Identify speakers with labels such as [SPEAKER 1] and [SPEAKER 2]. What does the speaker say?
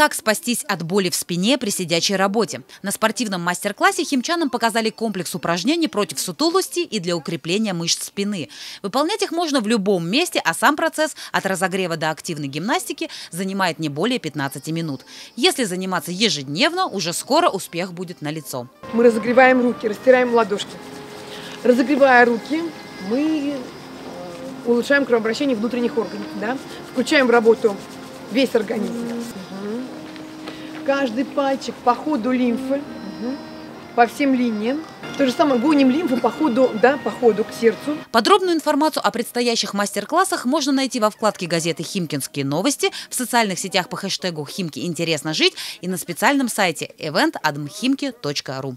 [SPEAKER 1] Как спастись от боли в спине при сидячей работе? На спортивном мастер-классе химчанам показали комплекс упражнений против сутулости и для укрепления мышц спины. Выполнять их можно в любом месте, а сам процесс от разогрева до активной гимнастики занимает не более 15 минут. Если заниматься ежедневно, уже скоро успех будет налицо.
[SPEAKER 2] Мы разогреваем руки, растираем ладошки. Разогревая руки, мы э, улучшаем кровообращение внутренних органов, да? включаем в работу весь организм каждый пальчик по ходу лимфы, по всем линиям. То же самое гоним лимфу по ходу, да, по ходу к сердцу.
[SPEAKER 1] Подробную информацию о предстоящих мастер-классах можно найти во вкладке газеты «Химкинские новости», в социальных сетях по хэштегу «Химки интересно жить» и на специальном сайте eventadmhimki.ru.